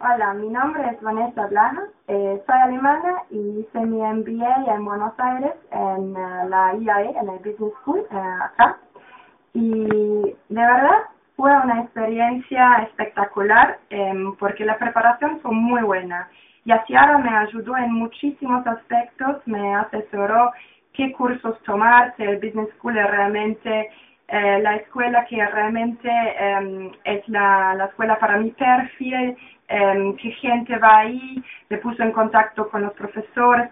Hola, mi nombre es Vanessa Blaha, eh, soy alemana y hice mi MBA en Buenos Aires en eh, la IAE, en el Business School, eh, acá. Y de verdad fue una experiencia espectacular em, porque la preparación fue muy buena. Y ahora me ayudó en muchísimos aspectos, me asesoró qué cursos tomar, si el Business School es realmente eh, la escuela que realmente em, es la, la, escuela para mi perfil, eh, qué gente va ahí, me puso en contacto con los profesores,